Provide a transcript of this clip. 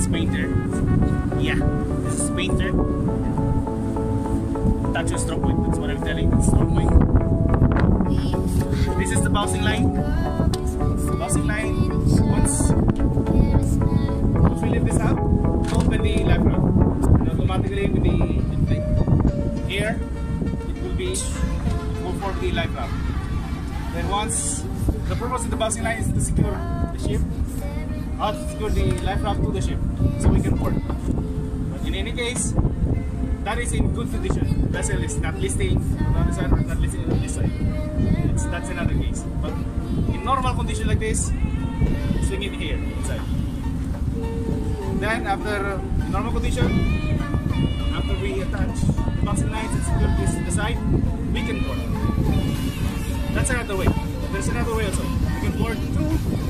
it's painter. Yeah, this is painter. Touch your strong point. That's what I'm telling. It's strong point. This is the bowsing line. Bowsing line. Once once we lift this up, open the life raft. And automatically with the air, it will be go for the life raft. Then once the purpose of the bowsing line is to secure the ship, to secure the life raft to the ship, so we can board. But in any case, that is in good condition. Vessel is not listing the side not listing on this side. It's, that's another case. But in normal condition like this, swing it here inside. Then after normal condition, after we attach the bowsing lines and secure this to the side, we can board. That's another way. There's another way also. We can board water